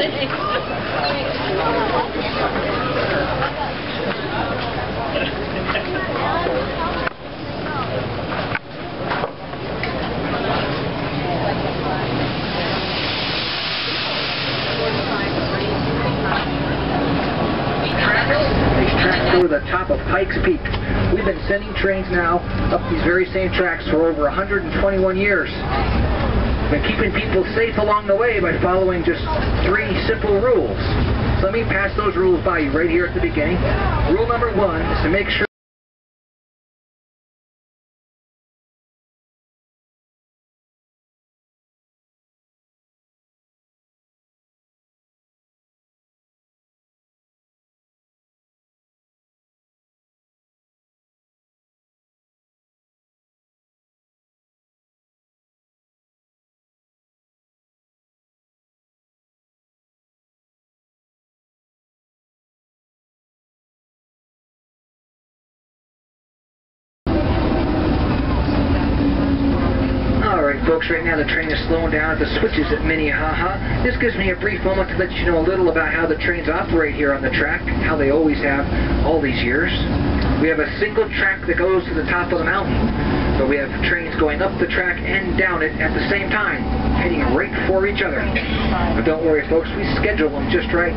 Go the top of Pikes Peak. We've been sending trains now up these very same tracks for over 121 years. Been keeping people safe along the way by following just three simple rules. So let me pass those rules by you right here at the beginning. Rule number one is to make sure folks, right now the train is slowing down at the switches at Minnehaha. This gives me a brief moment to let you know a little about how the trains operate here on the track, how they always have all these years. We have a single track that goes to the top of the mountain, but we have trains going up the track and down it at the same time, heading right for each other. But don't worry folks, we schedule them just right.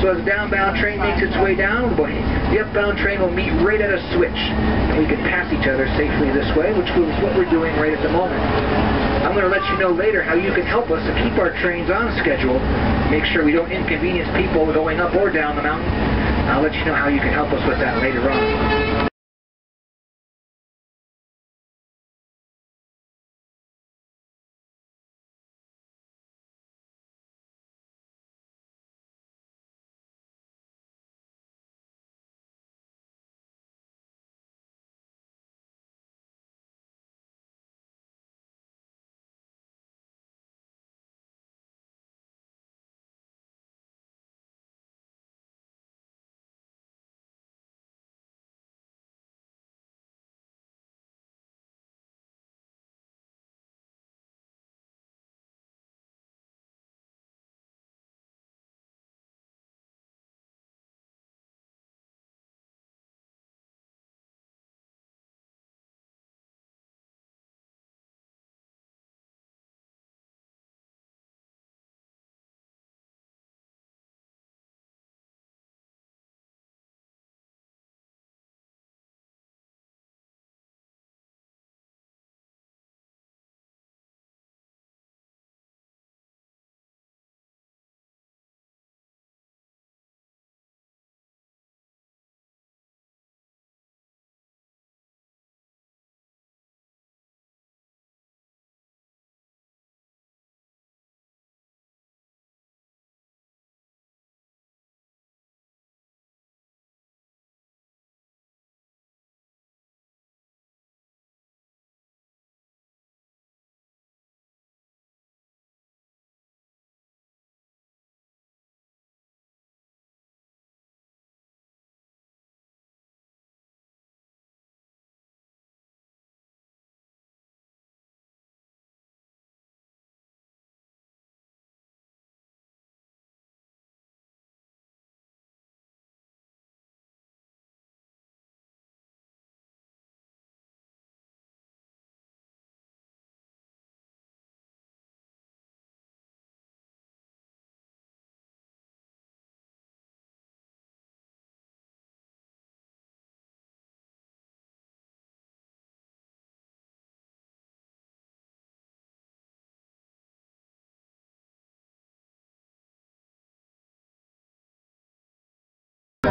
So as the downbound train makes its way down, the upbound train will meet right at a switch, and we can pass each other safely this way, which is what we're doing right at the moment. I'm going to let you know later how you can help us to keep our trains on schedule, make sure we don't inconvenience people going up or down the mountain. I'll let you know how you can help us with that later on.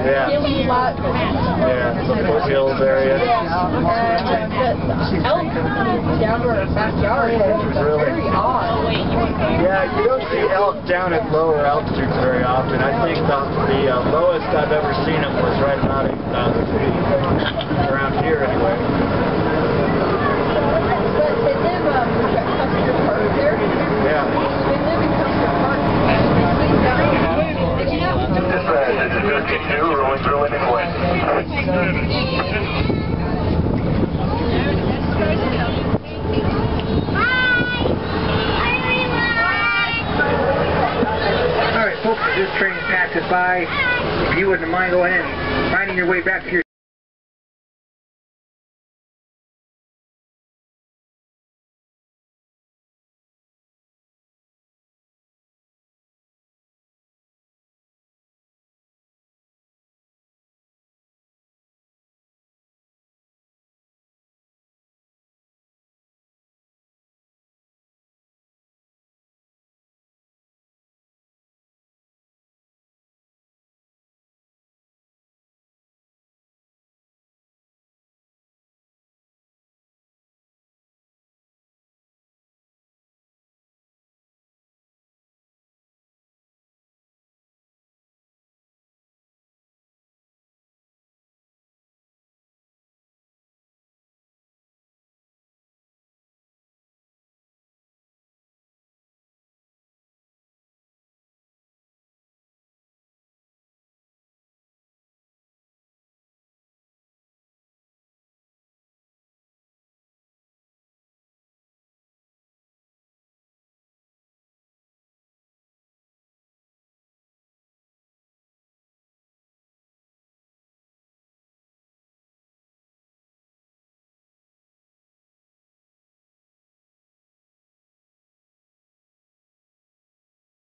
Yeah. Yeah, the foothills area. elk down to our backyard. It's Really? odd. Yeah, you don't see elk down at lower altitudes very often. I think the, the uh, lowest I've ever seen them was right about 8,000 feet. Around here, anyway. But they live um, at Custer Park there. Yeah. They live in Custer Park. This is 52, rolling through Lincoln Way. Alright us by, if you wouldn't mind going and finding your way back to your